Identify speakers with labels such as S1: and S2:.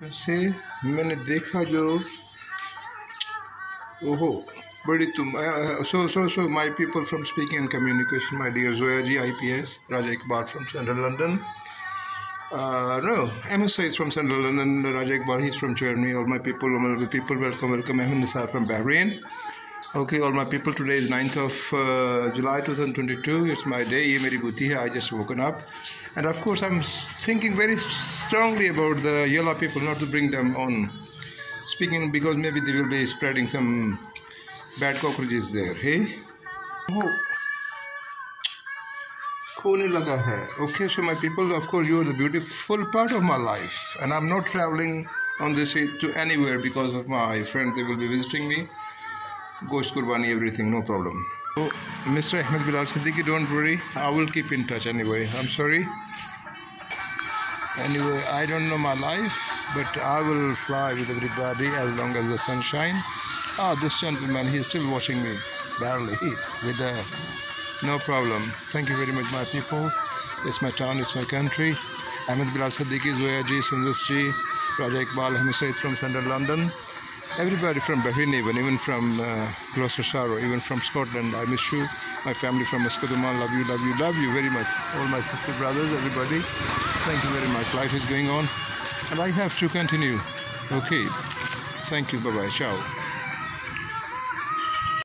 S1: से मैंने देखा जो ओहो बड़ी तुम so so so my people from speaking and communication my dear Zoya ji IPS Raja Iqbal from central London Uh, no, MSI is from Central London, Raja Iqbal, he's from Germany. All my people, all my people, welcome, welcome. Ahmed Nisar from Bahrain. Okay, all my people, today is 9th of uh, July 2022. It's my day. Ye meri buti hai. I just woken up. And of course, I'm thinking very strongly about the yellow people not to bring them on. Speaking because maybe they will be spreading some bad cockroaches there. Hey? Oh. Okay, so my people, of course, you are the beautiful part of my life, and I'm not traveling on this to anywhere because of my friend. They will be visiting me. Ghost Kurbani, everything, no problem. So, Mr. Ahmed Bilal Siddiqui, don't worry. I will keep in touch anyway. I'm sorry anyway i don't know my life but i will fly with everybody as long as the sun shine ah this gentleman he is still watching me barely with the no problem. Thank you very much, my people. It's my town, it's my country. Ahmed Bilal Siddiqui, Zoya Ji, Sundar Raja Iqbal, Hamid from Central London. Everybody from Bahrain, even, even from uh, Gloucestershire, even from Scotland. I miss you. My family from Escoduman, love you, love you, love you very much. All my sister brothers, everybody. Thank you very much. Life is going on. And I have to continue. Okay. Thank you. Bye-bye. Ciao.